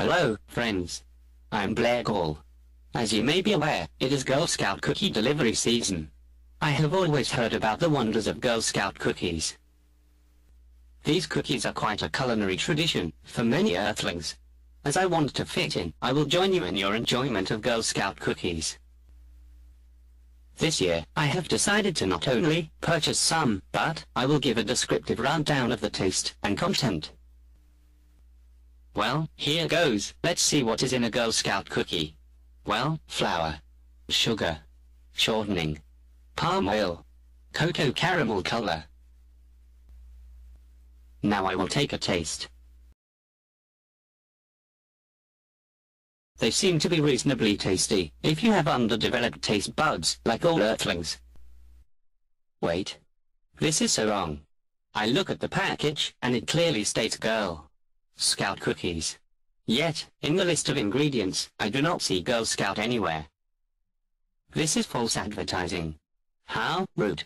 Hello, friends. I'm Blargal. As you may be aware, it is Girl Scout cookie delivery season. I have always heard about the wonders of Girl Scout cookies. These cookies are quite a culinary tradition for many Earthlings. As I want to fit in, I will join you in your enjoyment of Girl Scout cookies. This year, I have decided to not only purchase some, but I will give a descriptive rundown of the taste and content. Well, here goes. Let's see what is in a Girl Scout cookie. Well, flour, sugar, shortening, palm oil, cocoa caramel color. Now I will take a taste. They seem to be reasonably tasty, if you have underdeveloped taste buds, like all Earthlings. Wait. This is so wrong. I look at the package, and it clearly states Girl Scout cookies. Yet, in the list of ingredients, I do not see Girl Scout anywhere. This is false advertising. How rude.